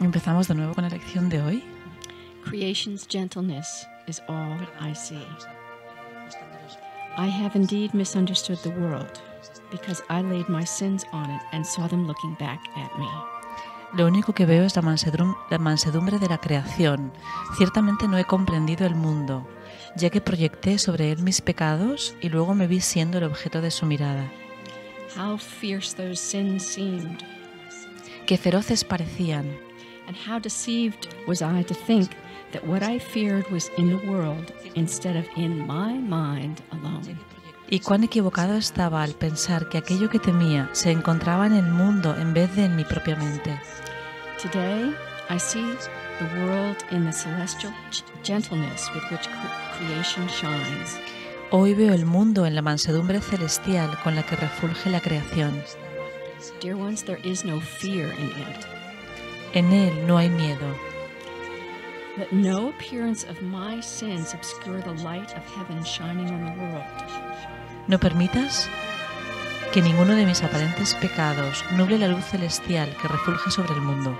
Empezamos de nuevo con la lección de hoy. Creation's gentleness is all I see. I have indeed misunderstood the world because I laid my sins on it and saw them looking back at me. Lo único que veo es la mansedum- la mansedumbre de la creación. Ciertamente no he comprendido el mundo, ya que proyecté sobre él mis pecados y luego me vi siendo el objeto de su mirada. How fierce those sins seemed, Qué feroces parecían, and how deceived was I to think that what I feared was in the world instead of in my mind alone. y cuán equivocado estaba al pensar que aquello que temía se encontraba en el mundo en vez de en mi propia mente. Today, I see the world in the celestial gentleness with which cre- creation shines. Hoy veo el mundo en la mansedumbre celestial con la que refulge la creación. Dear ones, there is no fear in it. En él no hay miedo. Let no appearance of my sins obscure the light of heaven shining on the world. No permitas que ninguno de mis aparentes pecados nuble la luz celestial que refulge sobre el mundo.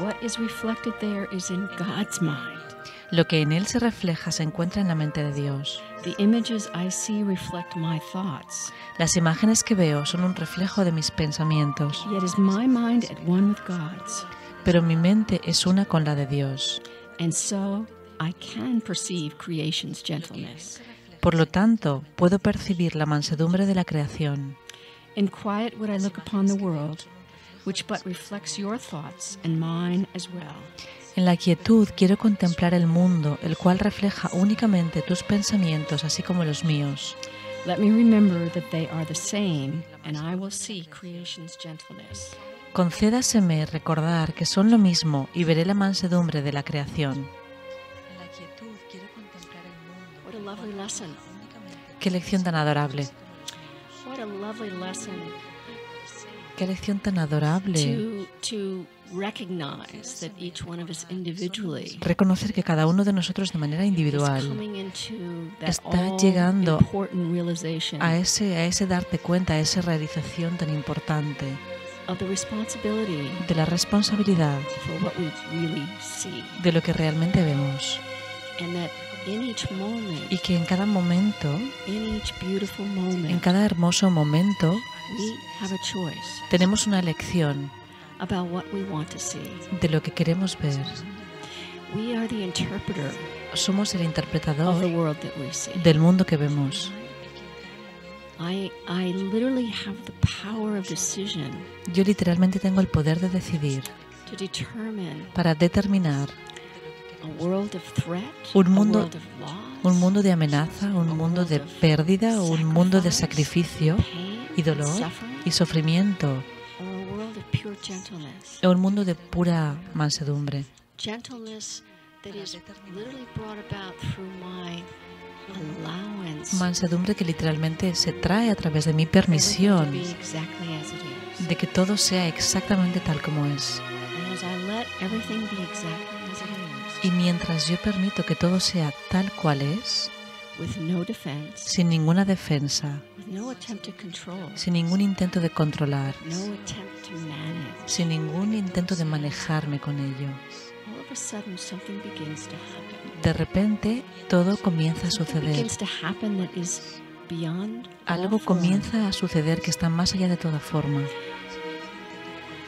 What is reflected there is in God's mind. Lo que en él se refleja se encuentra en la mente de Dios. The images I see reflect my thoughts. Las imágenes que veo son un reflejo de mis pensamientos, Yet is my mind at one with God's. pero mi mente es una con la de Dios. And so I can perceive creation's gentleness. Por lo tanto, puedo percibir la mansedumbre de la creación. In quiet would I look upon the world, which but reflects your thoughts and mine as well. En la quietud quiero contemplar el mundo, el cual refleja únicamente tus pensamientos, así como los míos. Let me remember that they are the same, and I will see creation's gentleness. Concédaseme recordar que son lo mismo y veré la mansedumbre de la creación. What a lovely lesson. Qué lección tan adorable. What a lovely lesson Qué lección tan adorable. Reconocer que cada uno de nosotros de manera individual está llegando a ese, a ese darte cuenta, a esa realización tan importante de la responsabilidad for what we really see, de lo que realmente vemos y que en cada momento, en cada hermoso momento, we have a choice tenemos una elección de lo que queremos ver. We are the interpreter Somos el interpretador del mundo que vemos. I I literally have the power of decision Yo literalmente tengo el poder de decidir para determinar Un mundo- un mundo de amenaza, un mundo de pérdida, un mundo de sacrificio y dolor y sufrimiento, o un mundo de pura mansedumbre. Gentleness that is literally brought about through my allowance Mansedumbre que literalmente se trae a través de mi permisión de que todo sea exactamente tal como es. Y mientras yo permito que todo sea tal cual es, sin ninguna defensa, sin ningún intento de controlar, sin ningún intento de manejarme con ello, de repente todo comienza a suceder. Algo comienza a suceder que está más allá de toda forma.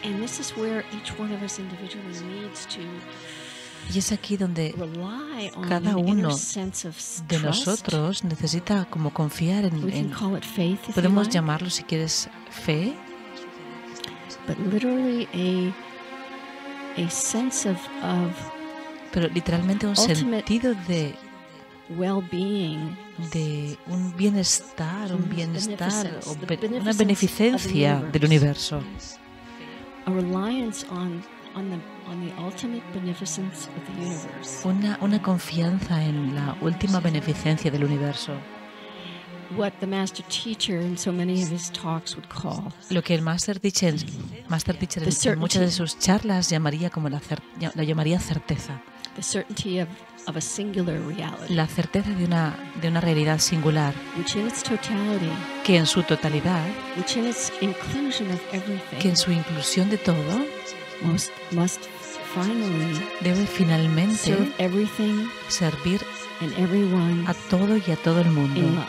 And this is where each one of us individually needs to Y es aquí donde Cada uno de nosotros necesita como confiar en, podemos llamarlo si quieres fe, pero literalmente un sentido de, well-being, de un bienestar, un bienestar, una beneficencia del universo, a reliance on on the on the ultimate beneficence of the universe. una, una confianza en la última beneficencia del universo, What the master teacher in so many of his talks would call lo que el Master Teacher, Master Teacher en muchas de sus charlas llamaría como la, cer- la llamaría certeza, the certainty of of a singular reality, la certeza de una, de una realidad singular que en su totalidad, que en su inclusión de todo, must, must finally debe finalmente serve everything servir and everyone a todo y a todo el mundo in love.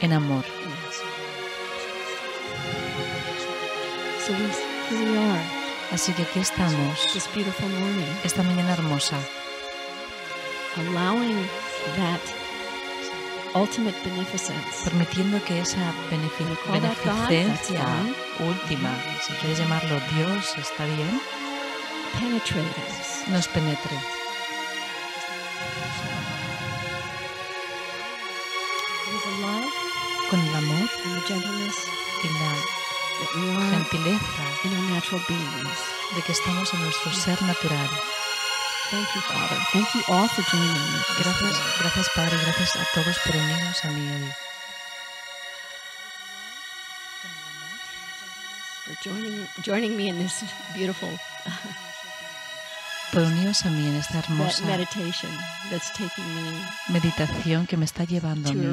en amor. So we, here we are, Así que aquí estamos, this beautiful morning, esta mañana hermosa, allowing that ultimate beneficence. Permitiendo que esa benefi- call that God, beneficencia última, si quieres llamarlo Dios, está bien. Nos penetre. With the love Con el amor and the gentleness y la gentileza in our natural beings. de que estamos en nuestro ser natural. Thank you, Father. Thank you all for joining me. this Gracias, gracias Padre, gracias a todos por unirnos a mí hoy. For joining, joining me in this beautiful Uniros a mí en esta hermosa meditación que me está llevando a mí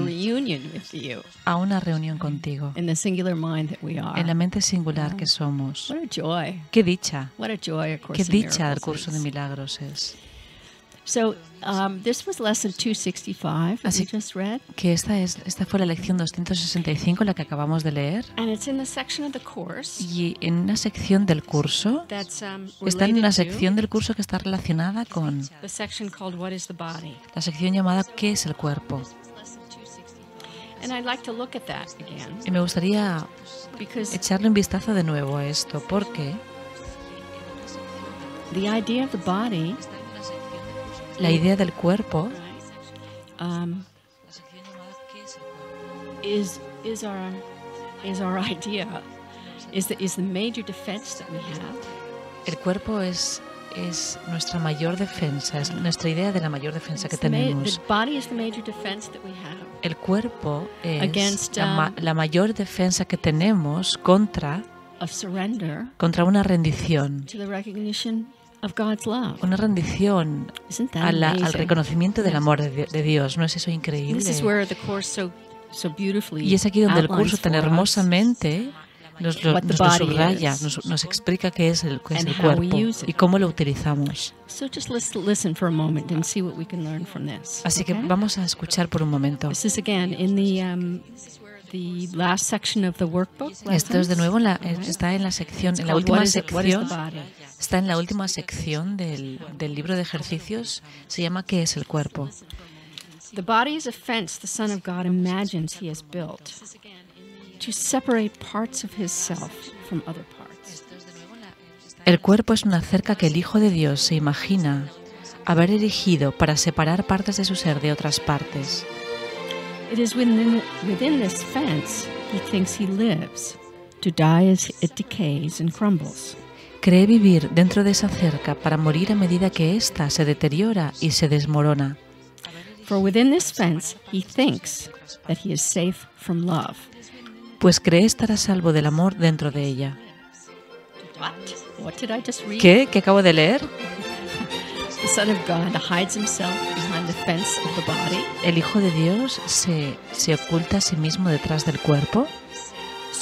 una reunión contigo, en la mente singular que somos. Qué dicha, qué dicha el miracles curso de milagros es. So, um, this was lesson 265 that Así- we just read. Que esta, es, esta fue la lección 265, la que acabamos de leer, And it's in the section of the course y en una sección del curso, that's um, está en una sección del curso que está relacionada con the section called What is the Body? la sección llamada ¿Qué es el cuerpo? And I'd like to look at that again Y me gustaría because echarle un vistazo de nuevo a esto, porque the idea of the body la idea del cuerpo um, is is our is our idea is the, is the major defense that we have El cuerpo es, es nuestra mayor defensa, es nuestra idea de la mayor defensa que tenemos. the body is the major defense that we have El cuerpo es Against, la, ma- um, la mayor defensa que tenemos contra, contra una rendición. Of God's love. Una rendición Isn't that a la- al reconocimiento del amor de, de Dios. ¿No es eso increíble? so so Y es aquí donde el curso tan hermosamente nos lo, nos lo subraya, nos, nos explica qué es el, qué es el cuerpo y cómo lo utilizamos. Así que vamos a escuchar por un momento. Um, the last section of the workbook. Esto es de nuevo en la, está en la sección, en la última sección? Está en la última sección del, del libro de ejercicios. Se llama ¿Qué es el cuerpo? The body is a fence the Son of God imagines he has built to separate parts of his self from other parts. El cuerpo es una cerca que el Hijo de Dios se imagina haber erigido para separar partes de su ser de otras partes. It is within, within this fence he thinks he lives, to die as it decays and crumbles. Cree vivir dentro de esa cerca para morir a medida que ésta se deteriora y se desmorona. For within this fence he thinks that he is safe from love. Pues cree estar a salvo del amor dentro de ella. What? What did I just read? ¿Qué? ¿Qué acabo de leer? The Son of God hides himself behind the fence of the body El Hijo de Dios se, se oculta a sí mismo detrás del cuerpo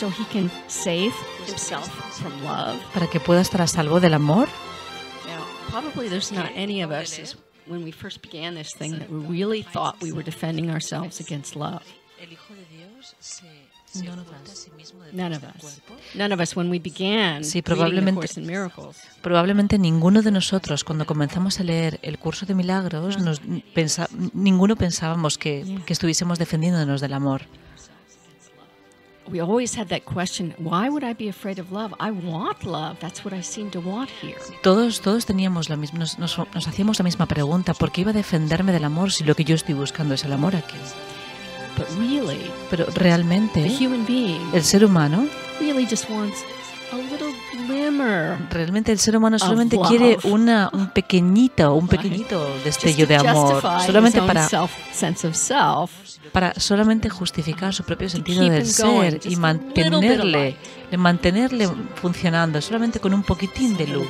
so he can save himself from love. para que pueda estar a salvo del amor. Now, probably there's not any of us as when we first began this thing that we really thought we were defending ourselves against love. El Hijo de Dios se, se oculta a sí mismo None detrás of del us. cuerpo. None of us when we began Sí, reading the probablemente- Course in Miracles. Probablemente ninguno de nosotros, cuando comenzamos a leer el curso de milagros, nos pensa- ninguno pensábamos que, que estuviésemos defendiéndonos del amor. We always had that question, why would I be afraid of love? I want love. That's what I seem to want here. Todos, todos teníamos la misma, nos, nos- nos hacíamos la misma pregunta, ¿por qué iba a defenderme del amor si lo que yo estoy buscando es el amor aquí? But really, Pero the realmente human being el ser humano, really just wants a little glimmer. realmente el ser humano solamente quiere una, un pequeñito, un pequeñito destello de amor, solamente para, self, sense of self. Para solamente justificar su propio sentido del ser y mantenerle, mantenerle funcionando solamente con un poquitín de luz.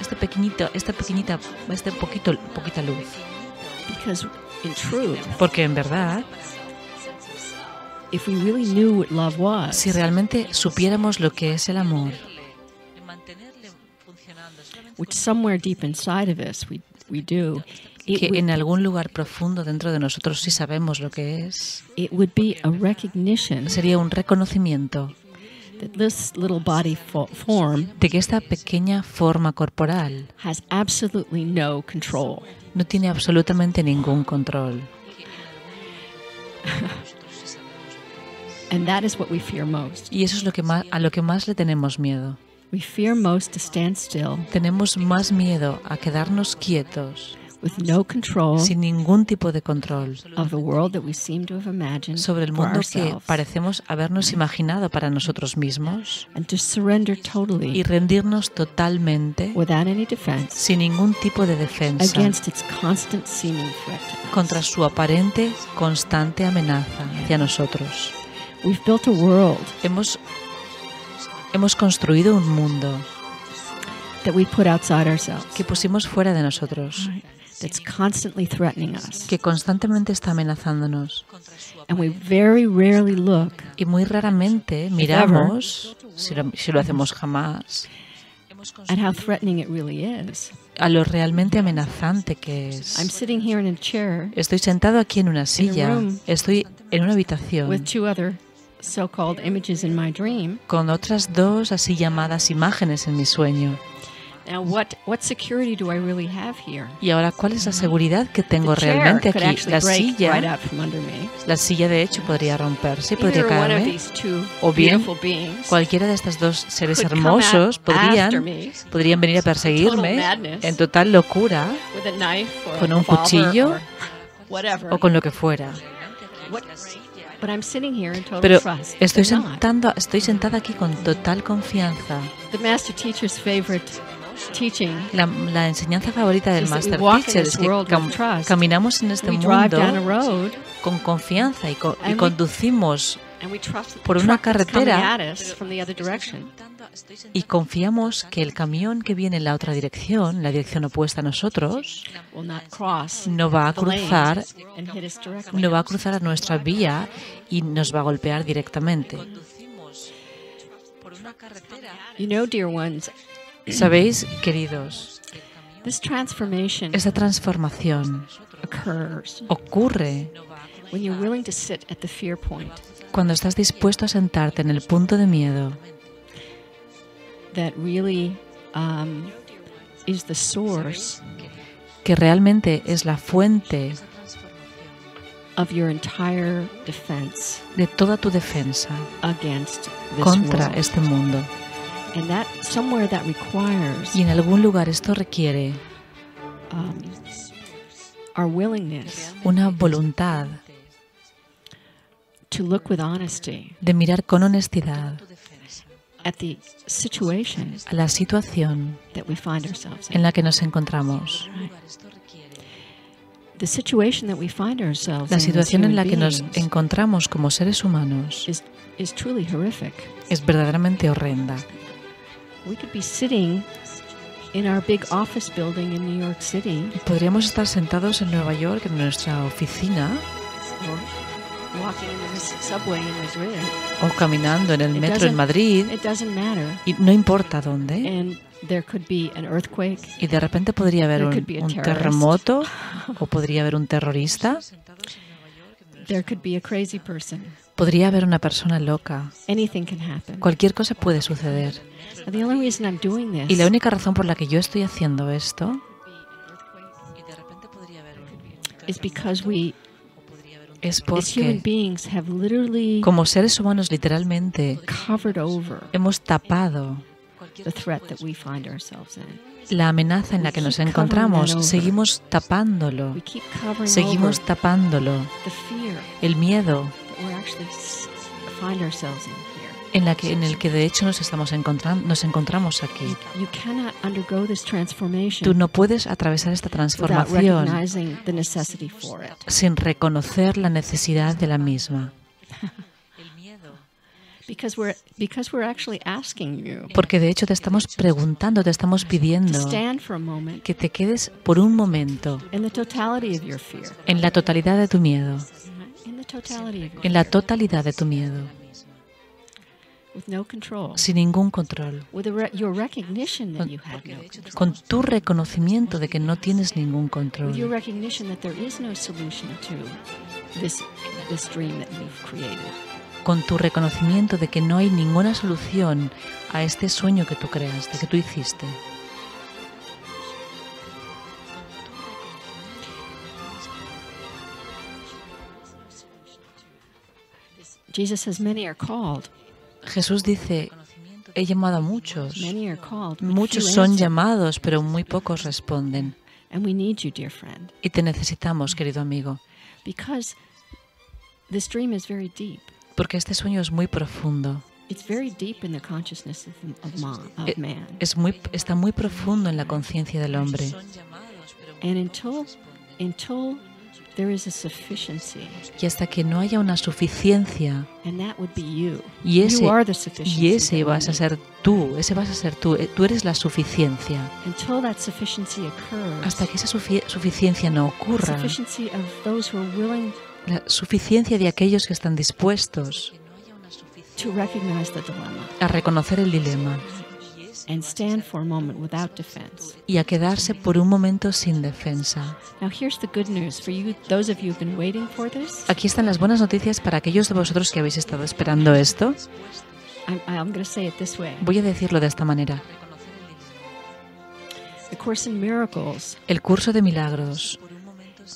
Este pequeñito, esta pequeñita, este poquito, poquita luz. Porque en verdad, si realmente supiéramos lo que es el amor, which somewhere deep inside of us we, we do, it que would, en algún lugar profundo dentro de nosotros sí sabemos lo que es, it would be a recognition sería un reconocimiento that this little body fo- form de que esta pequeña forma corporal has absolutely no control. no tiene absolutamente ningún control. And that is what we fear most. Y eso es lo que más, a lo que más le tenemos miedo. We fear most to stand still Tenemos más miedo a quedarnos quietos, with no control sin ningún tipo de control, of the world that we seem to have imagined sobre el mundo que parecemos habernos imaginado para nosotros mismos and to surrender y totally rendirnos totalmente without any defense sin ningún tipo de defensa against its constant seeming threat to us. contra su aparente, constante amenaza hacia nosotros. We've built a world Hemos, hemos construido un mundo that we put outside ourselves que pusimos fuera de nosotros, that's constantly threatening us. que constantemente está amenazándonos. And we very rarely look Y muy raramente miramos, si lo, si lo hacemos jamás, at how threatening it really is. a lo realmente amenazante que I'm es. sitting here in a chair Estoy sentado aquí en una silla, room. estoy en una habitación with two other so-called images in my dream. con otras dos así llamadas imágenes en mi sueño. Now, what what security do I really have here? Y ahora, ¿cuál es la seguridad que tengo The realmente aquí? La right silla, out from under me. la silla de hecho podría romperse, podría caerme. O bien, Cualquiera de estos dos seres hermosos podrían, me podrían venir a perseguirme madness. en total locura with a knife or Con un cuchillo o con lo que fuera. What- but I'm sitting here in total Pero trust. estoy, sentando, estoy sentada aquí con total confianza. La, la enseñanza favorita del Master Teacher es que cam- caminamos en este mundo con confianza y, co- y conducimos por una carretera y confiamos que el camión que viene en la otra dirección, la dirección opuesta a nosotros, no va a cruzar no va a cruzar a nuestra vía y nos va a golpear directamente. You know, dear ones, Sabéis, queridos, esta transformación ocurre cuando estás dispuesto a sentarte en el punto de miedo that really um, is the source que realmente es la fuente of your entire defense de toda tu defensa against this contra world. este mundo. And that somewhere that requires Y en algún lugar esto requiere um, our willingness una voluntad to look with honesty de mirar con honestidad at the situation a la situación that we find ourselves in. en la que nos encontramos. The situation that we find ourselves La situación en la que nos encontramos como seres humanos is, is truly horrific. es verdaderamente horrenda. We could be sitting in our big office building in New York City Podríamos estar sentados en Nueva York en nuestra oficina or o caminando en el metro en Madrid It doesn't matter. y no importa dónde. Y de repente podría haber un, un terremoto o podría haber un terrorista. Podría haber una persona loca. Anything can happen. Cualquier cosa puede suceder. And the only reason I'm doing this Y la única razón por la que yo estoy haciendo esto because we, es porque como seres humanos literalmente covered over hemos tapado the threat that we find ourselves in. la amenaza en la que nos keep covering encontramos. Seguimos tapándolo. Seguimos tapándolo. El miedo en, la que, en el que de hecho nos, estamos encontrando, nos encontramos aquí. Tú no puedes atravesar esta transformación sin reconocer la necesidad de la misma. Porque de hecho te estamos preguntando, te estamos pidiendo que te quedes por un momento en la totalidad de tu miedo, en la totalidad de tu miedo. Sin ningún control, With a re- your recognition that you have no control. con tu reconocimiento de que no tienes ningún With your control, recognition that there is no solution to this this dream that you've created. con tu reconocimiento de que no hay ninguna solución a este sueño que tú creaste, que tú hiciste. Jesus says many are called. Jesús dice, he llamado a muchos, muchos son llamados, pero muy pocos responden. And we need you, dear friend, Y te necesitamos, querido amigo, because this dream is very deep. porque este sueño es muy profundo. It's very deep in the consciousness of, of, ma, of Eh, man. Es muy, está muy profundo en la conciencia del hombre. And until until there is a sufficiency, Y hasta que no haya una suficiencia, and that would be you. y ese, you are the sufficiency. y ese vas a ser tú, ese vas a ser tú, eh, tú eres la suficiencia. Until that sufficiency occurs, Hasta que esa sufi- suficiencia no ocurra, sufficiency of those who are willing la suficiencia de aquellos que están dispuestos to recognize the dilemma a reconocer el dilema and stand for a moment without defense. y a quedarse por un momento sin defensa. Now, here's the good news for you, those of you who've been waiting for this. Aquí están las buenas noticias para aquellos de vosotros que habéis estado esperando esto. I'm, I'm going to say it this way Voy a decirlo de esta manera. The Course in Miracles El curso de milagros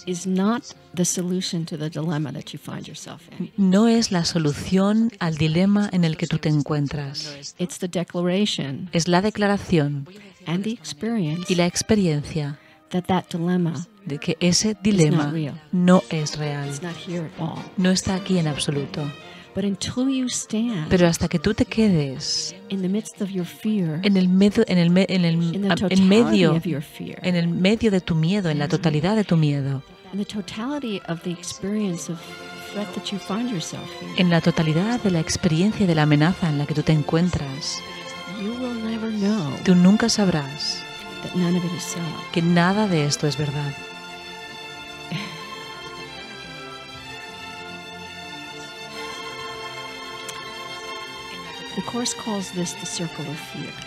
is not the solution to the dilemma that you find yourself in. no es la solución al dilema en el que tú te encuentras. It's the declaration Es la declaración and the experience y la experiencia that that dilemma de que ese dilema no es real. is not here at all. No está aquí en absoluto. Pero hasta que tú te quedes en el medio, en el, me- en el, in the en totality medio, en el medio de tu miedo, en la totalidad de tu miedo, en la totalidad de la experiencia de la amenaza en la que tú te encuentras, tú nunca sabrás que nada de esto es verdad.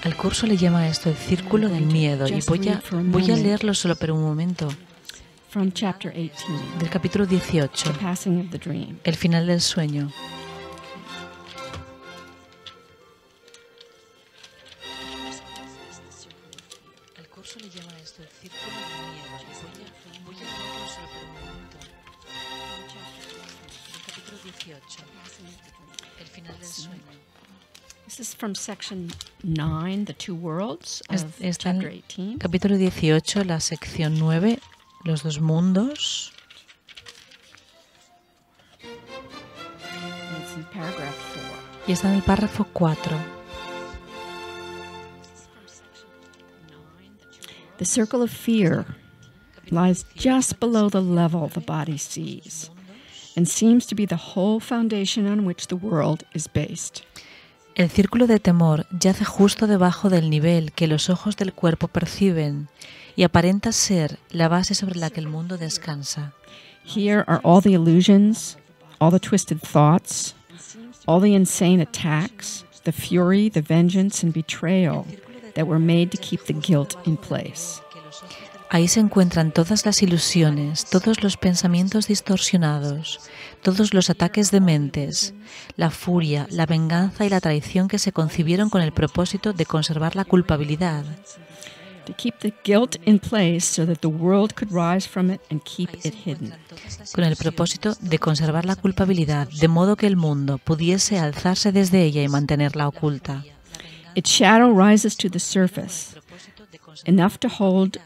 El curso le llama a esto el círculo del miedo y voy a, voy a leerlo solo por un momento From chapter 18, del capítulo 18, The Passing of the Dream. el final del sueño. This is from section 9, The Two Worlds of está chapter 18. Capítulo 18, la sección 9, los dos mundos. and It's in paragraph 4. Y está en el párrafo 4. The circle of fear lies just below the level the body sees and seems to be the whole foundation on which the world is based. El círculo de temor yace justo debajo del nivel que los ojos del cuerpo perciben y aparenta ser la base sobre la que el mundo descansa. Here are all the illusions, all the twisted thoughts, all the insane attacks, the fury, the vengeance, and betrayal that were made to keep the guilt in place. Ahí se encuentran todas las ilusiones, todos los pensamientos distorsionados, todos los ataques de mentes, la furia, la venganza y la traición que se concibieron con el propósito de conservar la culpabilidad, con el propósito de conservar la culpabilidad, de modo que el mundo pudiese alzarse desde ella y mantenerla oculta. Its shadow rises to the surface, enough to hold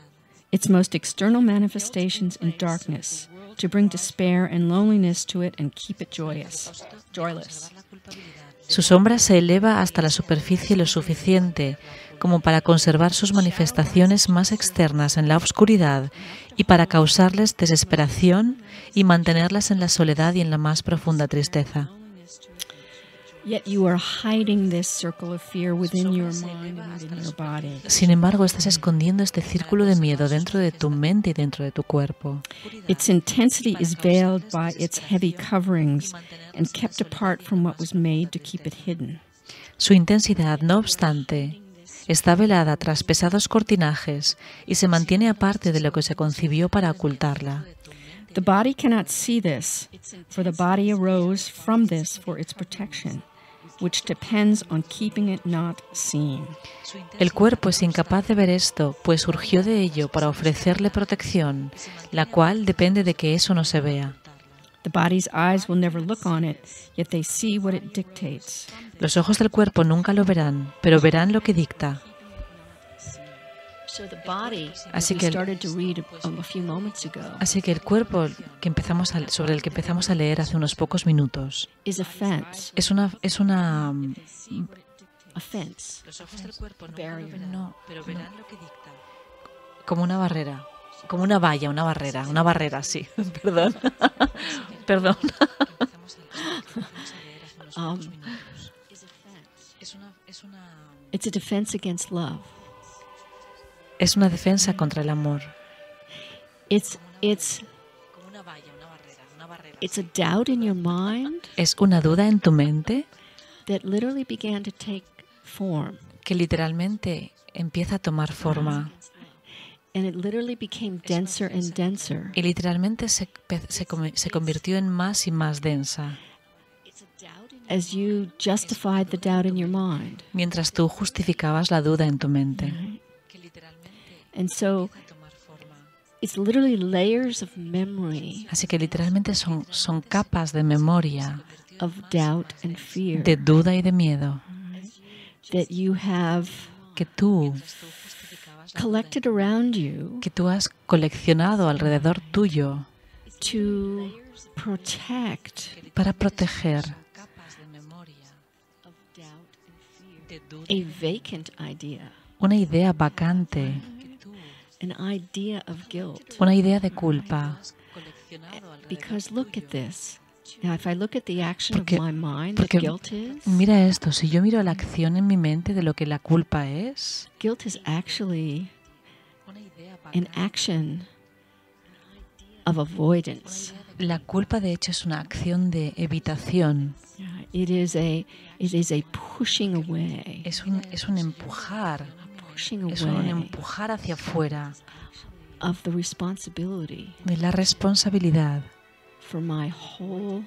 Su sombra se eleva hasta la superficie lo suficiente como para conservar sus manifestaciones más externas en la oscuridad y para causarles desesperación y mantenerlas en la soledad y en la más profunda tristeza. Sin embargo, estás escondiendo este círculo de miedo dentro de tu mente y dentro de tu cuerpo. Its intensity is veiled by its heavy coverings and kept apart from what was made to keep it hidden. Su intensidad, no obstante, está velada tras pesados cortinajes y se mantiene aparte de lo que se concibió para ocultarla. The body cannot see this, for the body arose from this for its protection, which depends on keeping it not seen. El cuerpo es incapaz de ver esto, pues surgió de ello para ofrecerle protección, la cual depende de que eso no se vea. The body's eyes will never look on it, yet they see what it dictates. Los ojos del cuerpo nunca lo verán, pero verán lo que dicta. So the body, Así que el- started to read a, a few moments ago, Así que el cuerpo que empezamos a- sobre el que empezamos a leer hace unos pocos minutos is a fence. es una es una mm, los ojos del cuerpo nunca lo verán, no, pero verán lo que dicta. Como una barrera, como una valla, una barrera, una barrera, sí. Perdón. Perdón. Um, Es una, es una it's a defense against love. Es una defensa contra el amor. It's it's a doubt in your mind Es una duda en tu mente that literally began to take form, que literalmente empieza a tomar forma and it literally became denser and denser. y literalmente se, se, se convirtió en más y más densa. As you justified the doubt in your mind, mientras tú justificabas la duda en tu mente. And so it's literally layers of memory Así que literalmente son, son capas de memoria, of doubt and fear de duda y de miedo that you have que tú, collected around you que tú has coleccionado alrededor tuyo to protect para proteger a vacant idea, una idea vacante, an idea of guilt. Una idea de culpa. Because look at this. Now, if I look at the action Porque- of my mind that porque- guilt is, Mira esto, si yo miro la acción en mi mente de lo que la culpa es, guilt is actually an action of avoidance. la culpa de hecho es una acción de evitación, Yeah, It is a it is a pushing away, es un, es un empujar, es un empujar hacia afuera. of the responsibility de la responsabilidad for my whole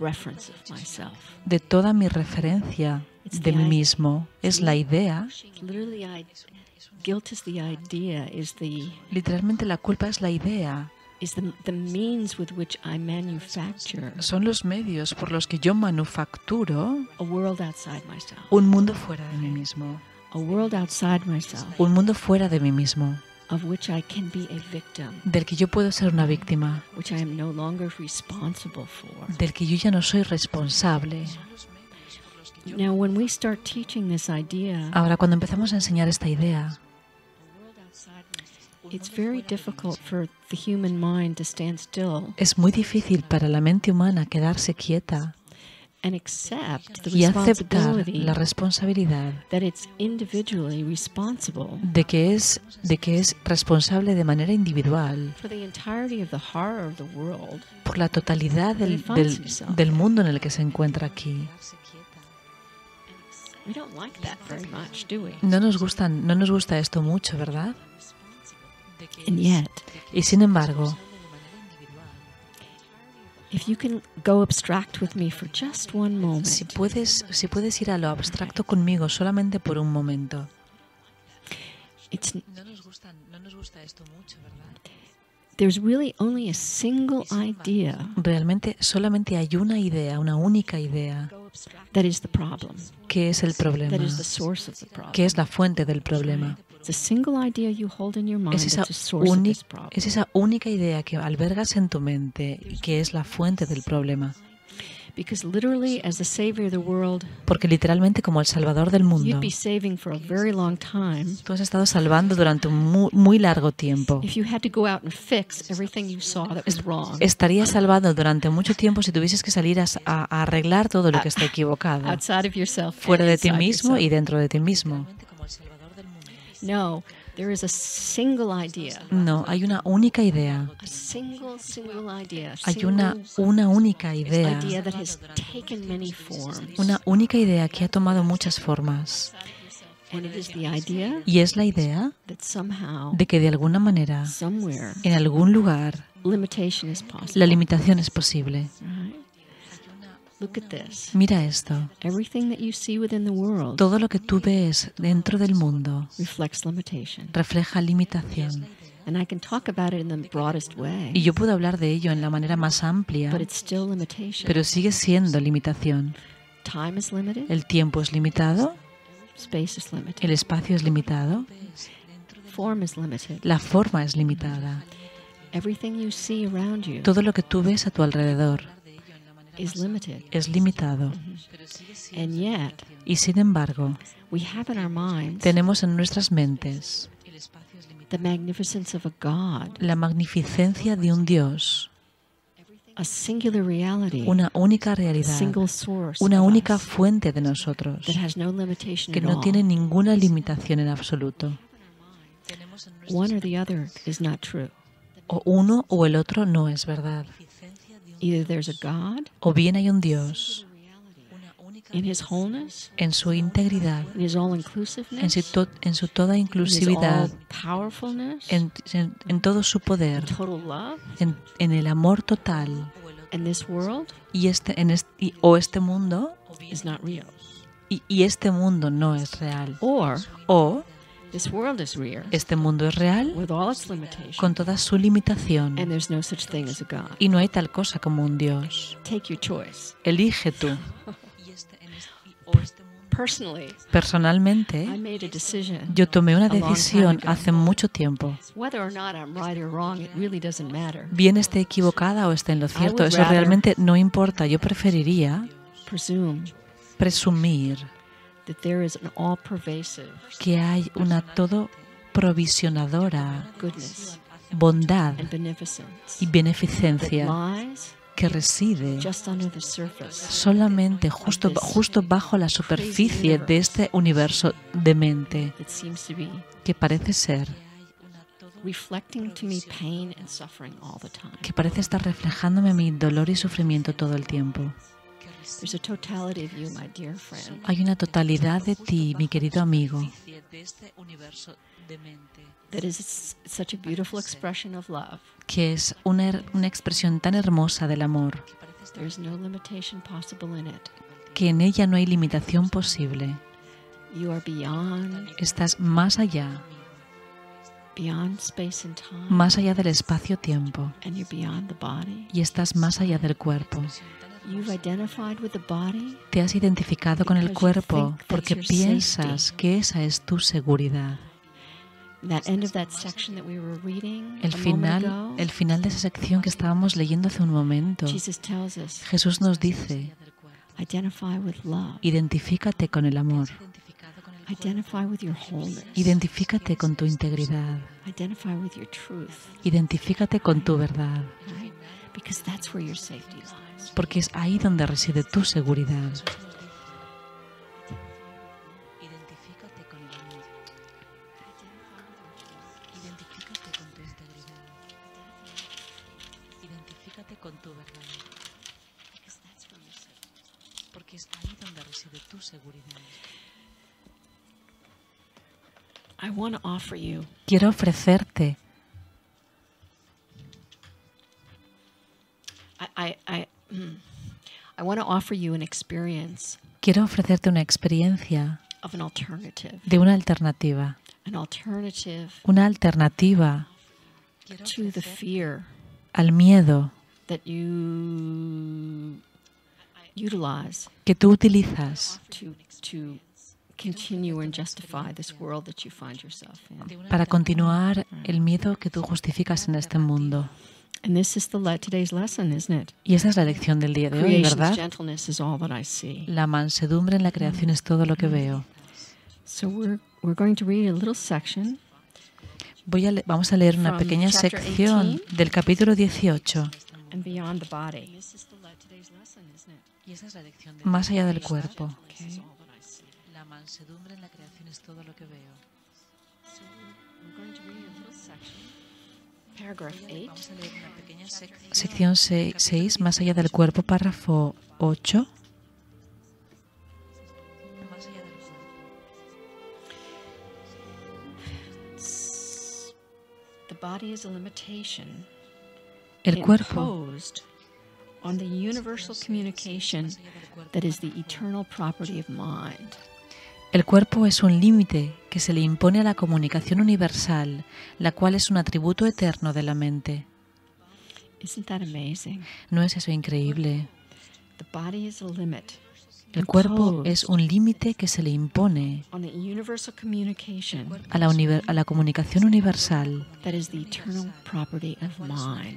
reference of myself. de toda mi referencia de mí mismo. Es la idea, Literally, I, guilt is the idea, is the literalmente la culpa es la idea, is the, the means with which I manufacture son los medios por los que yo manufacturo a world outside myself, un mundo fuera de mí mismo, a world outside myself un mundo fuera de mí mismo, of which I can be a victim, del que yo puedo ser una víctima, which I am no longer responsible for. del que yo ya no soy responsable. Now, when we start teaching this idea, Ahora, cuando empezamos a enseñar esta idea, it's very difficult for the human mind to stand still es muy difícil para la mente humana quedarse quieta y aceptar la responsabilidad that it's individually responsible de que es de que es responsable de manera individual for the entirety of the horror of the world. por la totalidad del, del, del mundo en el que se encuentra aquí. We don't like that very much, do we? No nos gustan, no nos gusta esto mucho, ¿verdad? And yet, Y sin embargo, if you can go abstract with me for just one si moment, puedes, si puedes ir a lo abstracto conmigo solamente por un momento. it's No nos gusta, no nos gusta esto mucho, ¿verdad? there's really only a single idea Realmente solamente hay una idea, una única idea, that is the problem, que es el problema, that is the source of the problem. que es la fuente del problema. It's a single idea you hold in your mind Es esa, that's the source of uni- this problem. es esa única idea que albergas en tu mente y que es la fuente del problema. Porque literalmente como el Salvador del mundo, you'd be saving for a very long time tú has estado salvando durante un muy, muy largo tiempo. if you had to go out and fix everything you saw that was wrong Estarías salvado durante mucho tiempo si tuvieses que salir a, a arreglar todo lo que está equivocado, yourself, and fuera de ti mismo y dentro de ti mismo. No, there is a single idea, No, hay una única idea. a single, single idea, Hay una, una única idea. idea that has taken many forms, Una única idea que ha tomado muchas formas. and it is the idea Y es la idea that somehow, de que de alguna manera, somewhere, en algún lugar, limitation is possible. la limitación es posible. Right? Mira esto. Todo lo que tú ves dentro del mundo reflects limitation. refleja limitación. Y yo puedo hablar de ello en la manera más amplia, pero sigue siendo limitación. El tiempo es limitado, el espacio es limitado, la forma es limitada. Todo lo que tú ves a tu alrededor. Es limitado. And yet, Y sin embargo, we have in our minds tenemos en nuestras mentes the magnificence of a God, la magnificencia de un Dios, a singular reality, una única realidad, single source una única fuente de nosotros, that has no limitation que no tiene ninguna limitación en absoluto. One or the other is not true. O uno o el otro no es verdad. Either there's a God O bien hay un Dios in His wholeness, en su integridad, in His all en su, to- en su toda inclusividad, en, en- en todo su poder, total love, en, en el amor total. and this world Y este, en este, y- o este mundo, is not real. y, y este mundo no es real. Or O este mundo es real con toda su limitación. and there's no such thing as a God. Y no hay tal cosa como un Dios. Take your choice. Elige tú. Personally, I Personalmente, made a decision. yo tomé una decisión hace mucho tiempo. Bien esté equivocada o esté en lo cierto, eso realmente no importa. Yo preferiría presumir que hay una todo provisionadora bondad y beneficencia que reside just under the surface solamente justo, justo bajo la superficie de este universo demente that seems to be que parece ser, reflecting to me pain and suffering all the time. que parece estar reflejándome mi dolor y sufrimiento todo el tiempo. Hay una totalidad de ti, mi querido amigo, that is s- such a beautiful expression of love. que es una, una expresión tan hermosa del amor, que en ella no hay limitación posible. Estás más allá, más allá del espacio-tiempo, y estás más allá del cuerpo. You've identified with the body Te has identificado con el cuerpo porque piensas que esa es tu seguridad. that end of that section that we were reading El final, el final de esa sección que estábamos leyendo hace un momento, Jesus tells us, Jesús nos dice, identify with love, identifícate con el amor, identify with your wholeness, identifícate con tu integridad, identify with your truth, identifícate con tu verdad, right? Because that's where your safety lies. porque es ahí donde reside tu seguridad. Identifícate con offer you an experience quiero ofrecerte una experiencia of an alternative, de una alternativa. an alternative Una alternativa to the fear al miedo that you utilize que tú utilizas to to continue and justify this world that you find yourself in. para continuar el miedo que tú justificas en este mundo. And this is the le- today's lesson, isn't it? Y esa es la lección del día de hoy, Creation's ¿verdad? gentleness is all that I see. La mansedumbre en la creación es todo lo que veo. So we're we're going to read a little section Voy a le- vamos a leer una pequeña sección 18. del capítulo 18. and beyond the body. This is the le- today's lesson, isn't it? Más allá del cuerpo. Okay. La mansedumbre en la creación es todo lo que veo. So we're, we're going to read a little section. Paragraph 8. Sección 6, más allá del cuerpo, párrafo 8. The body is a limitation El cuerpo, imposed on the universal communication that is the eternal property of mind. El cuerpo es un límite que se le impone a la comunicación universal, la cual es un atributo eterno de la mente. ¿No es eso increíble? El cuerpo es un límite que se le impone a la, univer- a la comunicación universal,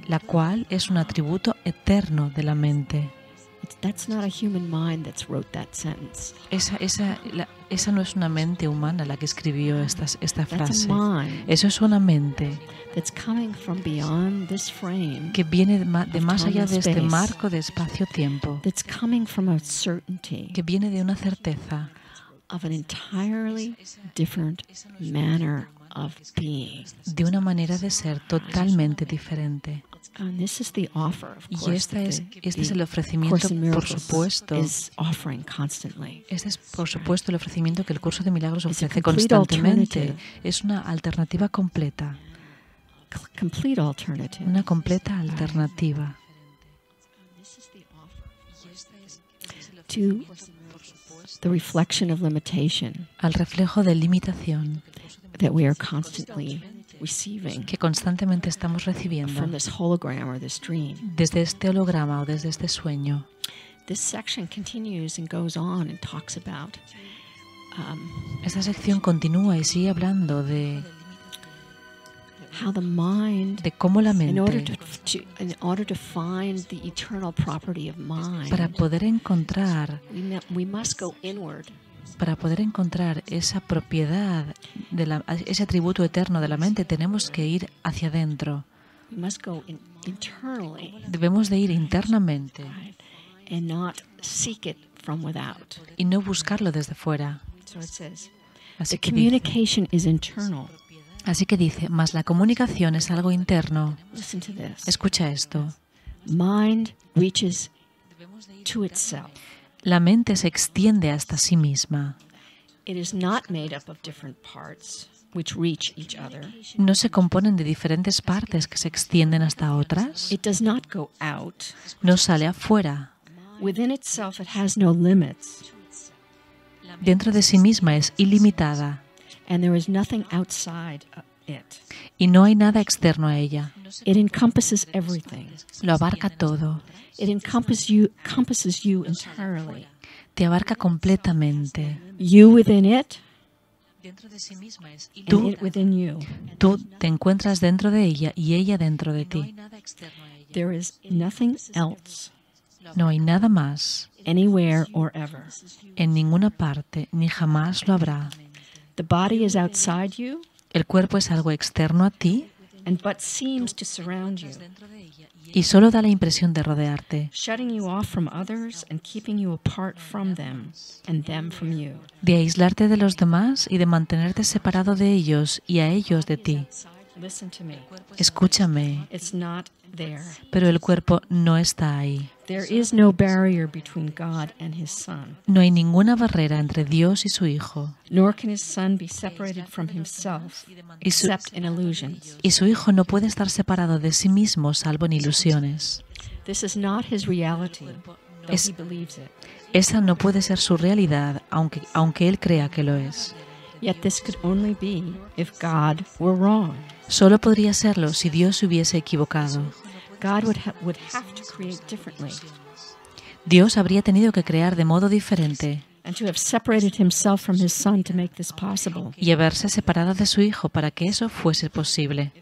la cual es un atributo eterno de la mente. That's not a human mind that's wrote that sentence. Esa, esa, la- esa no es una mente humana la que escribió esta That's frase. a mind Eso es una mente that's coming from beyond this frame. que viene de ma- de Of más allá de este marco de espacio-tiempo, That's coming from a certainty que viene de una certeza of an entirely different manner of being. de una manera de ser totalmente diferente. And this is the offer, of Y that es, este es el ofrecimiento, por supuesto. Este es, por supuesto, el ofrecimiento que el curso de milagros ofrece constantemente. Es una alternativa completa, una completa alternativa. The reflection of limitation al reflejo de limitación. that we are constantly que constantemente estamos recibiendo from this hologram or this dream. desde este holograma o desde este sueño. This section continues and goes on and talks about um, Esta sección continúa y sigue hablando de, how the mind, de cómo la in order mente, to, to in order to find the eternal property of mind, para poder encontrar para poder encontrar esa propiedad, de la- ese atributo eterno de la mente, tenemos que ir hacia adentro. Debemos de ir internamente right, and not seek it from without. y no buscarlo desde fuera. So it says Así que dice, así que dice, más la comunicación es algo interno. Escucha esto. Mind reaches to itself. La mente se extiende hasta sí misma. No se componen de diferentes partes que se extienden hasta otras. No sale afuera. Dentro de sí misma es ilimitada y no hay nada externo a ella. It encompasses everything. Lo abarca todo. It encompasses you, encompasses you entirely. Te abarca completamente. You within it, Dentro de sí misma es and tú, it within you. tú te encuentras dentro de ella y ella dentro de ti. There is nothing else, No hay nada más anywhere or ever. en ninguna parte, ni jamás lo habrá. The body is outside you, El cuerpo es algo externo a ti and but seems to surround you, y solo da la impresión de rodearte, de aislarte de los demás y de mantenerte separado de ellos y a ellos de ti. Escúchame. Pero el cuerpo no está ahí. No hay ninguna barrera entre Dios y su Hijo, nor can his Son be separated from himself y su, y Hijo no puede estar separado de sí mismo salvo en ilusiones. Es-. Esa no puede ser su realidad, aunque, aunque Él crea que lo es. Solo podría serlo si Dios se hubiese equivocado. God would, ha- would have to create differently Dios habría tenido que crear de modo diferente and to have separated himself from his Son to make this possible. y haberse separado de su Hijo para que eso fuese posible.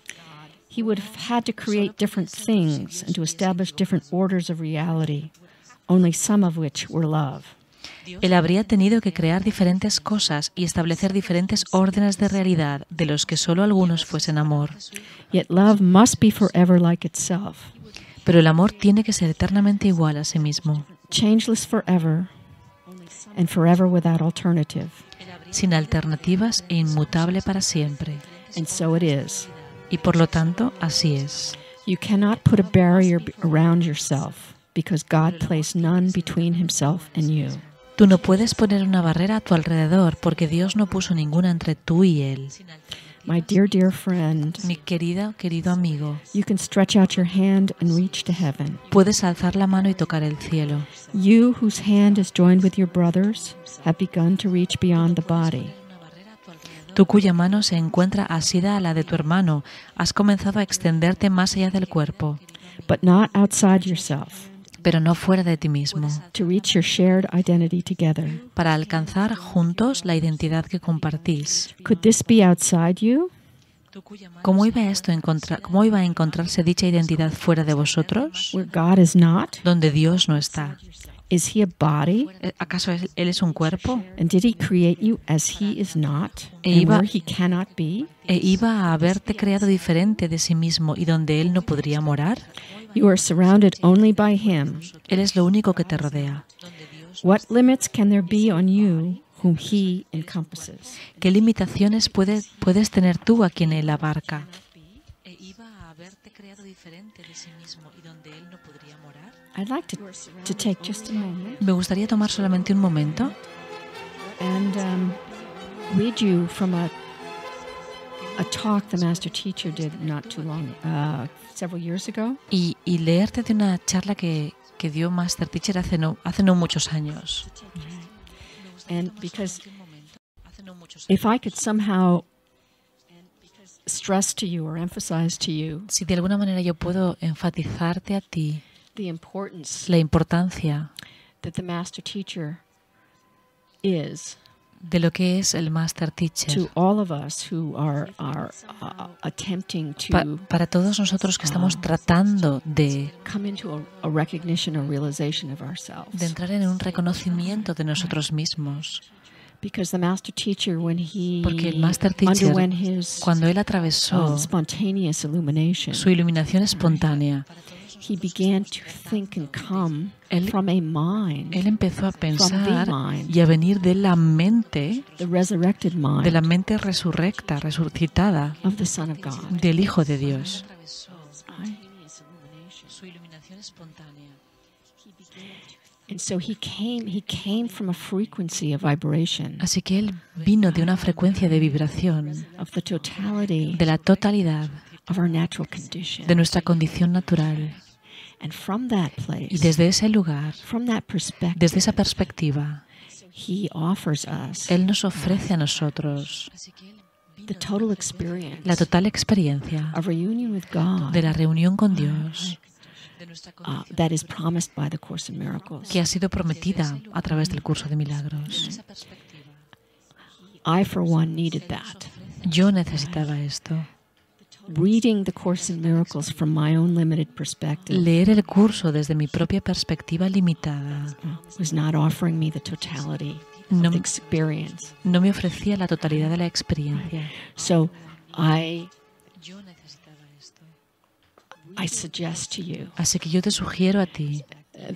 he would have had to create different things and to establish different orders of reality, only some of which were love. Él habría tenido que crear diferentes cosas y establecer diferentes órdenes de realidad de los que solo algunos fuesen amor. Yet love must be forever like itself, Pero el amor tiene que ser eternamente igual a sí mismo, changeless forever, and forever without alternative. sin alternativas e inmutable para siempre. And so it is. Y por lo tanto, así es. You cannot put a barrier around yourself because God placed none between himself and you. Tú no puedes poner una barrera a tu alrededor porque Dios no puso ninguna entre tú y Él. My dear, dear friend, Mi querida, querido amigo, you can stretch out your hand and reach to heaven. puedes alzar la mano y tocar el cielo. You, whose hand is joined with your brother's, have begun to reach beyond the body. Tú cuya mano se encuentra asida a la de tu hermano, has comenzado a extenderte más allá del cuerpo, but not outside yourself, pero no fuera de ti mismo, para alcanzar juntos la identidad que compartís. ¿Cómo iba, esto a encontrar- ¿Cómo iba a encontrarse dicha identidad fuera de vosotros? Donde Dios no está. Is he a body? Eh, ¿Acaso Él es un cuerpo? And did he create you as he is not? E And iba- where he cannot be? ¿E iba a haberte creado diferente de sí mismo y donde Él no podría morar? You are surrounded only by him. Él es lo único que te rodea. What limits can there be on you whom he encompasses? ¿Qué limitaciones puede- puedes tener tú a quien Él abarca? Iba a haberte creado diferente de sí mismo y donde Él no podría morar. I'd like to, to take just a moment Me gustaría tomar solamente un momento and um, read you from a, a talk the master teacher did not too long, uh, several years ago. y, y leerte de una charla que, que dio Master Teacher hace no, hace no muchos años. And because if I could somehow stress to you or emphasize to you Si de alguna manera yo puedo enfatizarte a ti the importance la importancia that the master teacher is de lo que es el Master Teacher uh, pa- para todos nosotros que estamos tratando de, de entrar en un reconocimiento de nosotros mismos. Because the master teacher, when he Porque el Master Teacher, Cuando él um, atravesó illumination, su iluminación espontánea, he began to think and come Él- from a mind, él empezó a pensar mind. y a venir de la mente, the resurrected mind de la mente resurrecta, resucitada of the Son of God. del Hijo de Dios. Su iluminación espontánea. And so he came. He came from a frequency of vibration Así que él vino de una frecuencia de vibración, de la totalidad of our natural condition. de nuestra condición natural. And from that place, Y desde ese lugar, from that perspective, desde esa perspectiva, he offers us Él nos ofrece a nosotros the total experience la total experiencia of reunion with God de la reunión con Dios uh, that is promised by the Course in Miracles. que ha sido prometida a través del curso de milagros. I, for one, needed that. Yo necesitaba esto. Reading the Course in Miracles from my own limited perspective Leer el curso desde mi propia perspectiva limitada was not offering me the totality no, of the experience. no me ofrecía la totalidad de la experiencia. So I, Yo necesitaba esto. I suggest to you Así que yo te sugiero a ti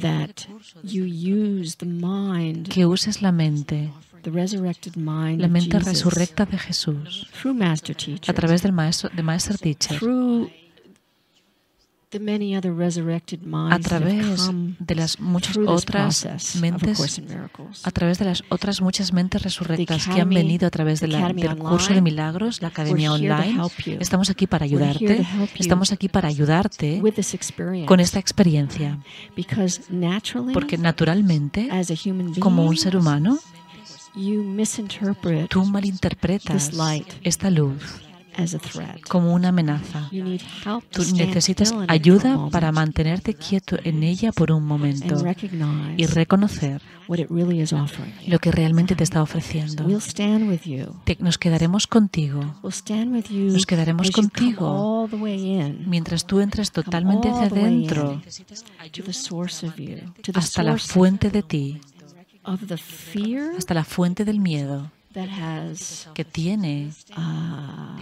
that you use the mind, que uses la mente, mind la mente resurrecta de Jesús, a través del maestro, de Master Teacher, a través de las muchas otras mentes a través de las otras muchas mentes resurrectas que han venido a través de la- Academy del curso de milagros, la academia online. Estamos aquí para ayudarte. Estamos aquí para ayudarte con esta experiencia. Porque naturalmente, como un ser humano, tú malinterpretas esta luz como una amenaza. Tú necesitas ayuda para mantenerte quieto en ella por un momento y reconocer lo que realmente te está ofreciendo. Nos quedaremos contigo. Nos quedaremos contigo all the way in. mientras tú entres totalmente hacia adentro hasta la fuente de ti, hasta la fuente del miedo that has que tiene. uh,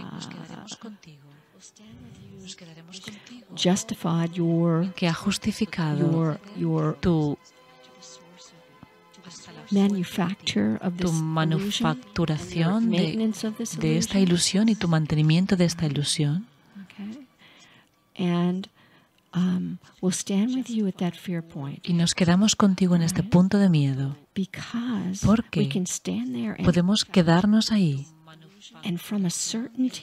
Que ha justificado your your tu, tu manufacturación de, esta ilusión y tu mantenimiento de esta ilusión. Um, Y nos quedamos contigo en este punto de miedo. Because Porque we can stand there and, Podemos quedarnos ahí and from a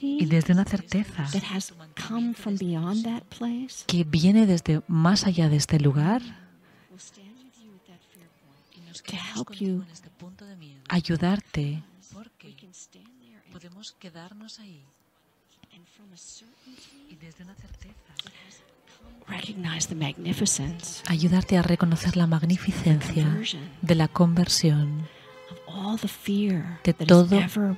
y desde una certeza that has come from beyond that place, que viene desde más allá de este lugar, to help you ayudarte. and, Podemos quedarnos ahí y desde una certeza ayudarte a reconocer la magnificencia de la conversión, of all the fear De that todo- has ever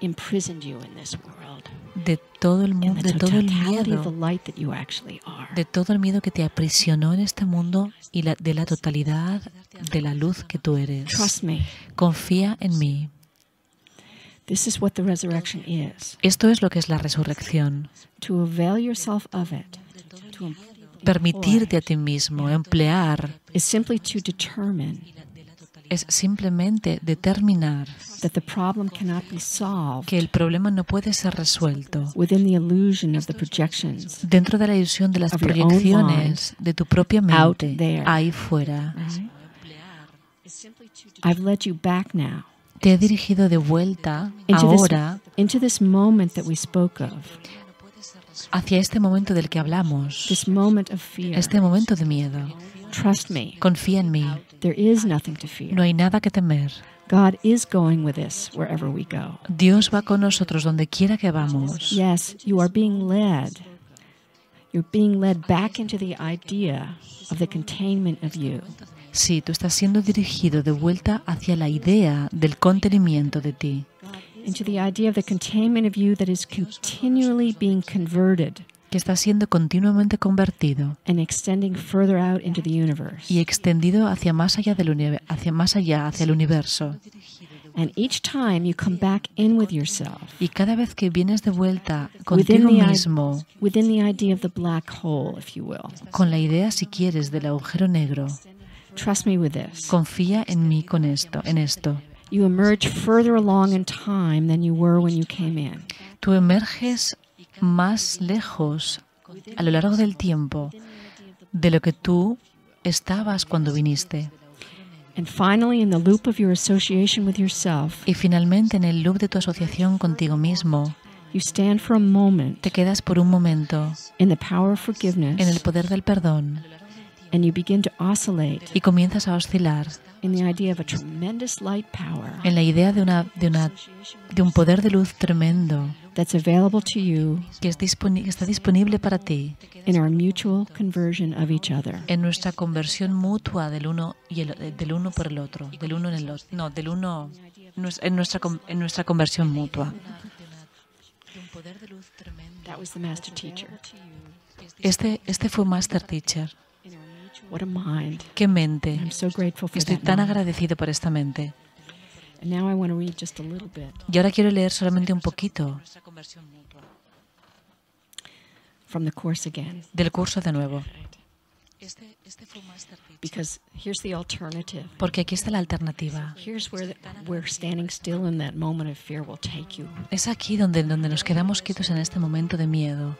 imprisoned you in this world de todo el mundo, de todo el miedo, de todo el miedo que te aprisionó en este mundo y la- de la totalidad de la luz que tú eres. Trust me, Confía en mí. this is what the resurrection is. Esto es lo que es la resurrección. Permitirte a ti mismo emplear es simplemente determinar that the problem cannot be solved que el problema no puede ser resuelto within the illusion of the projections. dentro de la ilusión de las proyecciones de tu propia mente ahí fuera. Right? I've led you back now Te he dirigido de vuelta into this, ahora hacia este momento del que hablamos, this moment of fear. este momento de miedo. Trust me, Confía en mí, there is nothing to fear. no hay nada que temer. God is going with us wherever we go. Dios va con nosotros donde quiera que vamos. Yes, you are being led. You're being led back into the idea of the containment of you. Sí, tú estás siendo dirigido de vuelta hacia la idea del contenimiento de ti, into the idea of the containment of you that is continually being converted que está siendo continuamente convertido and extending further out into the universe. y extendido hacia más allá del hacia más allá hacia el universo. And each time you come back in with yourself, Y cada vez que vienes de vuelta within contigo the, i- mismo, within the idea of the black hole, if you will, con la idea, si quieres, del agujero negro, trust me with this. confía en mí con esto, en esto. You emerge further along in time than you were when you came in. Tú emerges más lejos a lo largo del tiempo de lo que tú estabas cuando viniste. And finally, in the loop of your association with yourself, Y finalmente en el loop de tu asociación contigo mismo, you stand for a moment te quedas por un momento in the power of en el forgiveness poder del perdón and you begin to oscillate y comienzas a oscilar in the idea of a tremendous light power en la idea de, una, de, una, de un poder de luz tremendo that's available to you que, es disponi- que está disponible para ti in our mutual conversion of each other. en nuestra conversión mutua del uno y el, del uno por el otro, del uno en el otro, no, del uno en nuestra en nuestra conversión mutua. That was the master teacher. Este este fue Master Teacher. What a mind. Qué mente. I'm so grateful for Estoy that. tan mind. agradecido por esta mente. And now I want to read just a little bit Y ahora quiero leer solamente un poquito from the course again del curso de nuevo, because here's the alternative. porque aquí está la alternativa. Here's where the, where standing still in that moment of fear will take you. Es aquí donde, donde nos quedamos quietos en este momento de miedo.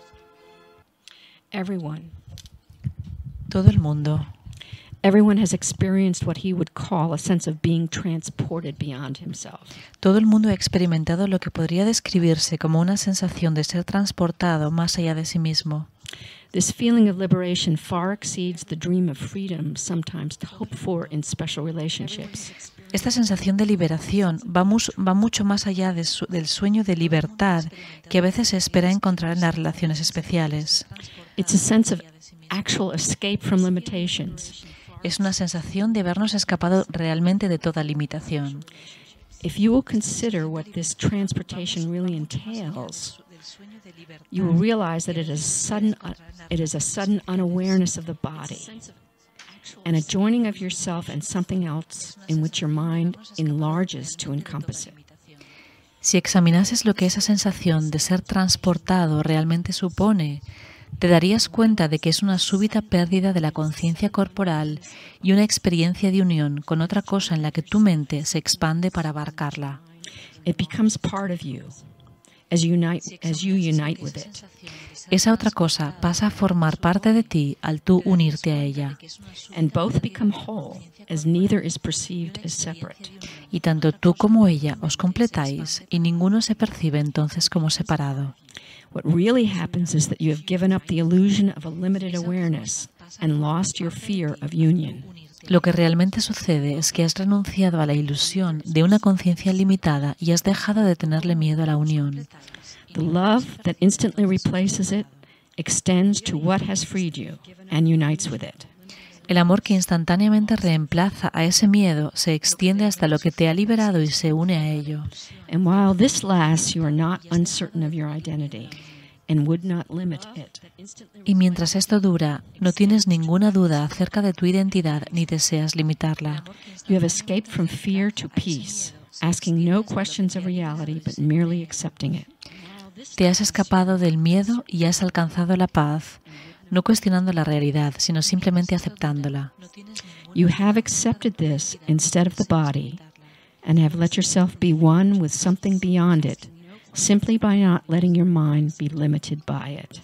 Everyone Todo el mundo, everyone has experienced what he would call a sense of being transported beyond himself. todo el mundo ha experimentado lo que podría describirse como una sensación de ser transportado más allá de sí mismo. This feeling of liberation far exceeds the dream of freedom sometimes hoped for in special relationships. Esta sensación de liberación va, mus- va mucho más allá de su- del sueño de libertad que a veces se espera encontrar en las relaciones especiales. It's a sense of actual escape from limitations. Es una sensación de habernos escapado realmente de toda limitación. If you will consider what this transportation really entails, you will realize that it is a sudden uh, it is a sudden unawareness of the body and a joining of yourself and something else in which your mind enlarges to encompass it. Si examinases lo que esa sensación de ser transportado realmente supone, te darías cuenta de que es una súbita pérdida de la conciencia corporal y una experiencia de unión con otra cosa en la que tu mente se expande para abarcarla. It becomes part of you as you unite as you unite with it. Esa otra cosa pasa a formar parte de ti al tú unirte a ella. And both become whole as neither is perceived as separate. Y tanto tú como ella os completáis y ninguno se percibe entonces como separado. What really happens is that you have given up the illusion of a limited awareness and lost your fear of union. Lo que realmente sucede es que has renunciado a la ilusión de una conciencia limitada y has dejado de tenerle miedo a la unión. The love that instantly replaces it extends to what has freed you and unites with it. El amor que instantáneamente reemplaza a ese miedo se extiende hasta lo que te ha liberado y se une a ello. And while this lasts, you are not uncertain of your identity and would not limit it. Y mientras esto dura, no tienes ninguna duda acerca de tu identidad ni deseas limitarla. You have escaped from fear to peace, asking no questions of reality but merely accepting it. Te has escapado del miedo y has alcanzado la paz, no cuestionando la realidad, sino simplemente aceptándola. You have accepted this instead of the body and have let yourself be one with something beyond it simply by not letting your mind be limited by it.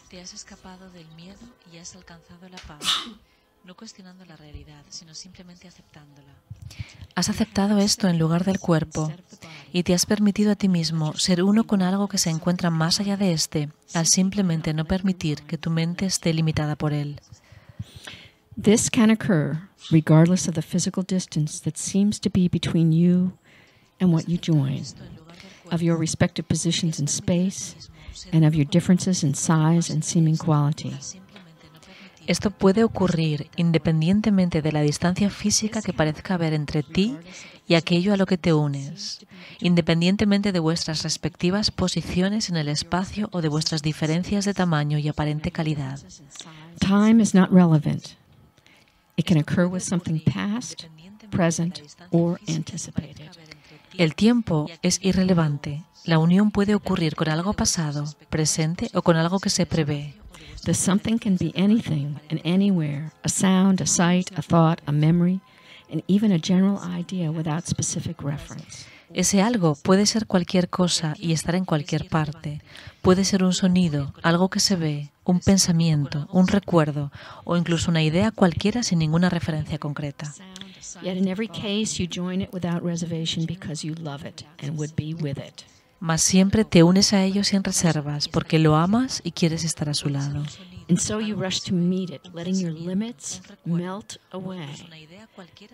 No cuestionando la realidad, sino simplemente aceptándola. Has aceptado esto en lugar del cuerpo y te has permitido a ti mismo ser uno con algo que se encuentra más allá de este, al simplemente no permitir que tu mente esté limitada por él. This can occur regardless of the physical distance that seems to be between you and what you join, of your respective positions in space, and of your differences in size and seeming quality. Esto puede ocurrir independientemente de la distancia física que parezca haber entre ti y aquello a lo que te unes, independientemente de vuestras respectivas posiciones en el espacio o de vuestras diferencias de tamaño y aparente calidad. Time is not relevant. It can occur with something past, present, or anticipated. El tiempo es irrelevante. La unión puede ocurrir con algo pasado, presente o con algo que se prevé. The something can be anything and anywhere a sound, a sight, a thought, a memory, and even a general idea without specific reference. Ese algo puede ser cualquier cosa y estar en cualquier parte. Puede ser un sonido, algo que se ve, un pensamiento, un recuerdo o incluso una idea cualquiera sin ninguna referencia concreta. Yet in every case, you join it without reservation because you love it and would be with it. Mas siempre te unes a ello sin reservas porque lo amas y quieres estar a su lado. And so you rush to meet it, letting your limits melt away,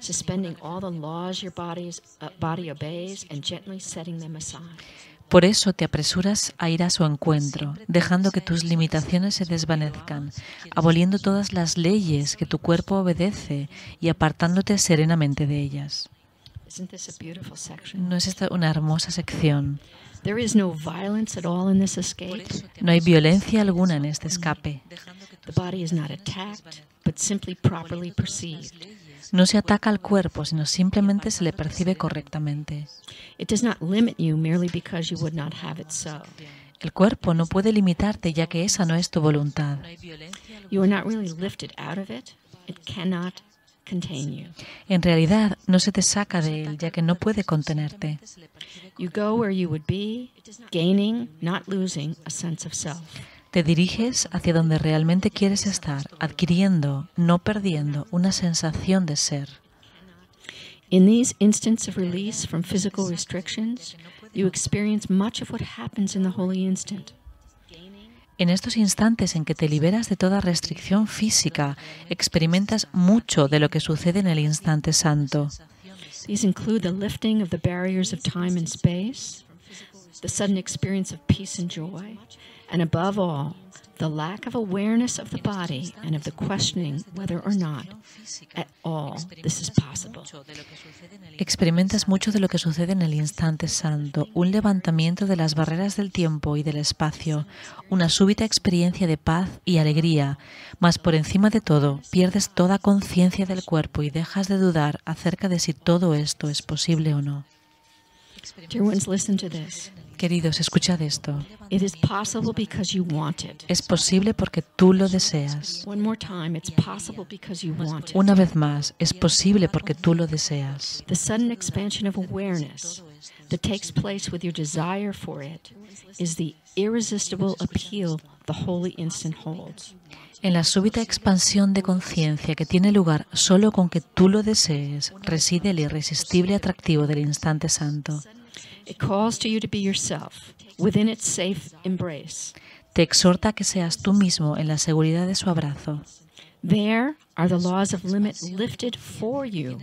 suspending all the laws your body's, uh, body obeys and gently setting them aside. Por eso te apresuras a ir a su encuentro, dejando que tus limitaciones se desvanezcan, aboliendo todas las leyes que tu cuerpo obedece y apartándote serenamente de ellas. ¿No es esta una hermosa sección? There is no violence at all in this escape. No hay violencia alguna en este escape. The body is not attacked, but simply properly perceived. No se ataca al cuerpo, sino simplemente se le percibe correctamente. It does not limit you merely because you would not have it so. El cuerpo no puede limitarte ya que esa no es tu voluntad. You are not really lifted out of it. It cannot contain you. En realidad no se te saca de él ya que no puede contenerte. You go where you would be, gaining, not losing, a sense of self. Te diriges hacia donde realmente quieres estar, adquiriendo, no perdiendo, una sensación de ser. In these instants of release from physical restrictions, you experience much of what happens in the holy instant. En estos instantes en que te liberas de toda restricción física, experimentas mucho de lo que sucede en el instante santo. These include the lifting of the barriers of time and space, the sudden experience of peace and joy, and above all, the lack of awareness of the body and of the questioning whether or not at all this is possible. Experimentas mucho de lo que sucede en el instante santo, un levantamiento de las barreras del tiempo y del espacio, una súbita experiencia de paz y alegría, mas por encima de todo pierdes toda conciencia del cuerpo y dejas de dudar acerca de si todo esto es posible o no. Dear ones, listen to this. Queridos, escuchad esto. It is possible because you want it. Es posible porque tú lo deseas. One more time, it's possible because you want it. Una vez más, es posible porque tú lo deseas. The sudden expansion of awareness that takes place with your desire for it is the irresistible appeal the holy instant holds. En la súbita expansión de conciencia que tiene lugar solo con que tú lo desees, reside el irresistible atractivo del instante santo. It calls to you to be yourself within its safe embrace. Te exhorta a que seas tú mismo en la seguridad de su abrazo. There are the laws of limit lifted for you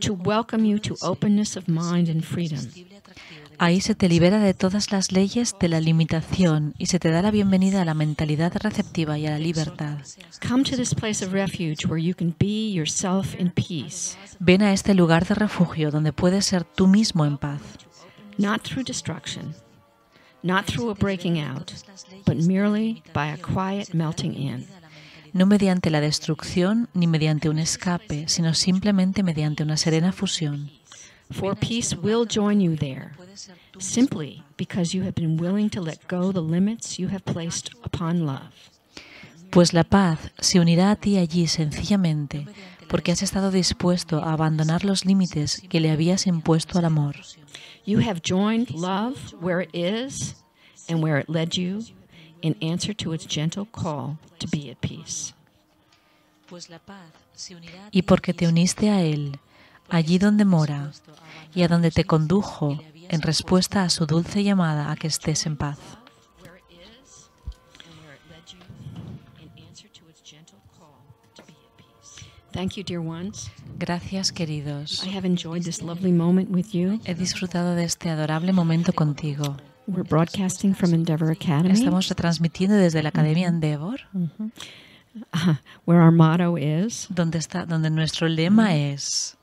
to welcome you to openness of mind and freedom. Ahí se te libera de todas las leyes de la limitación y se te da la bienvenida a la mentalidad receptiva y a la libertad. Come to this place of refuge where you can be yourself in peace, Ven a este lugar de refugio donde puedes ser tú mismo en paz, not through destruction, not through a breaking out, but merely by a quiet melting in. no mediante la destrucción ni mediante un escape, sino simplemente mediante una serena fusión. For peace will join you there, simply because you have been willing to let go the limits you have placed upon love. Pues la paz se unirá a ti allí sencillamente porque has estado dispuesto a abandonar los límites que le habías impuesto al amor. You have joined love where it is and where it led you in answer to its gentle call to be at peace. Y porque te uniste a Él, allí donde mora, y a donde te condujo en respuesta a su dulce llamada a que estés en paz. Where it is and where it led you in answer to its call to be at peace. Thank you, dear ones. Gracias, queridos. I have enjoyed this lovely moment with you. He disfrutado de este adorable momento contigo. We're broadcasting from Endeavor Academy, Estamos retransmitiendo desde la Academia Endeavor, uh, where our motto is donde, está, donde nuestro lema es,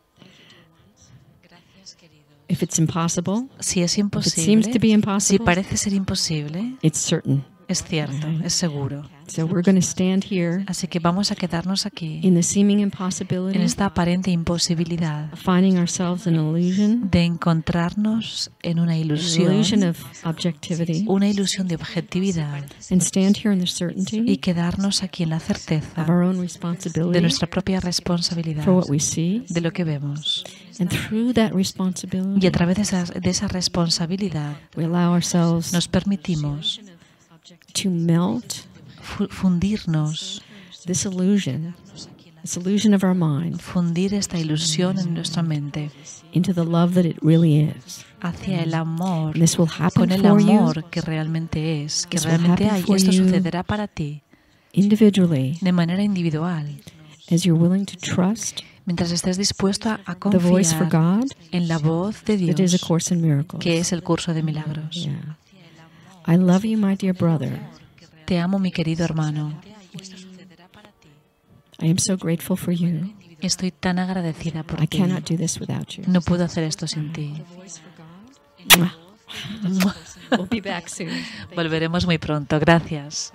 if it's impossible, si es if it seems imposible, to be si impossible, parece ser imposible, it's certain. es cierto, es seguro. So we're going to stand here Así que vamos a quedarnos aquí in the seeming en impossibility esta aparente imposibilidad of finding ourselves in illusion, de encontrarnos en una an ilusión, illusion of objectivity, una ilusión de objetividad and stand here in the y certainty quedarnos aquí en la certeza of our own de responsibility nuestra propia responsabilidad, for what we see, de lo que vemos. and through that Y a responsibility, través de esa, de esa responsabilidad we allow ourselves nos permitimos to melt fundirnos, this illusion, this illusion of our mind, fundir esta ilusión en nuestra mente into the love that it really is. hacia el amor, And this will happen con el for you que realmente es, que This will realmente happen hay. Esto sucederá para ti individually de manera individual, as you're willing to trust mientras estés dispuesto a, a the voice for confiar God en la voz de that is a Dios, course in miracles. que es el curso de milagros. Yeah. I love you, my dear brother. Te amo, mi querido hermano. I am so grateful for you. Estoy tan agradecida por I ti. cannot do this without you. No puedo hacer esto sin ti. Mwah. we'll be back soon. Volveremos muy pronto. Gracias.